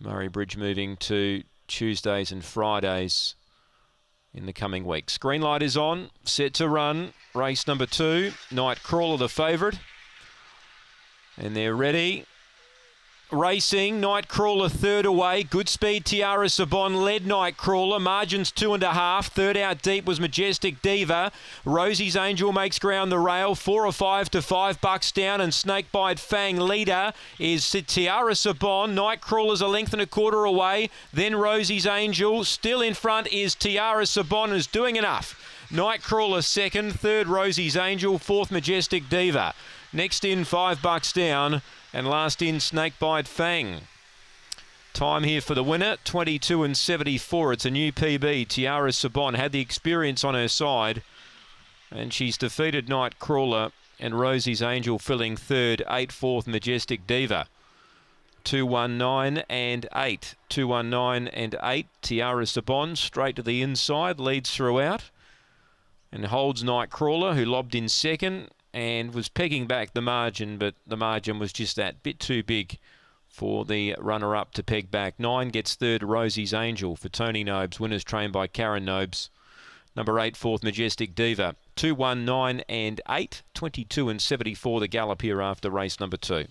Murray Bridge moving to Tuesdays and Fridays in the coming weeks. Green light is on, set to run. Race number two, Night Crawler the favourite. And they're ready. Racing, Nightcrawler third away. Good speed, Tiara Sabon led Nightcrawler. Margins two and a half. Third out deep was Majestic Diva. Rosie's Angel makes ground the rail. Four or five to five bucks down. And Snakebite Fang leader is Tiara Sabon. Nightcrawler's a length and a quarter away. Then Rosie's Angel. Still in front is Tiara Sabon is doing enough. Nightcrawler second. Third Rosie's Angel. Fourth Majestic Diva. Next in five bucks down. And last in, Snakebite Fang. Time here for the winner, 22 and 74. It's a new PB. Tiara Sabon had the experience on her side. And she's defeated Nightcrawler and Rosie's Angel filling third, 8 fourth Majestic Diva. 219 and 8. 219 and 8. Tiara Sabon straight to the inside, leads throughout. And holds Nightcrawler, who lobbed in second and was pegging back the margin, but the margin was just that bit too big for the runner-up to peg back. Nine gets third, Rosie's Angel for Tony Nobes. Winners trained by Karen Nobes. Number eight, fourth, Majestic Diva. 2, 1, 9 and 8. 22 and 74 the gallop here after race number two.